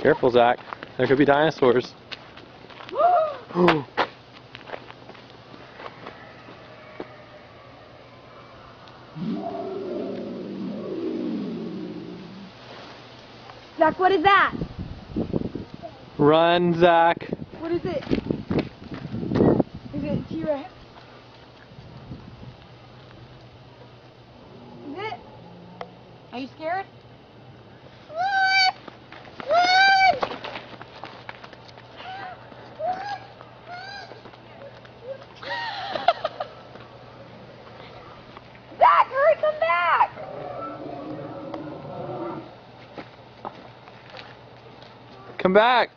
Careful, Zach. There could be dinosaurs. Zach, what is that? Run, Zach. What is it? Is it T-Rex? Is it? Are you scared? Run! Run! Zach, hurry, come back! Come back.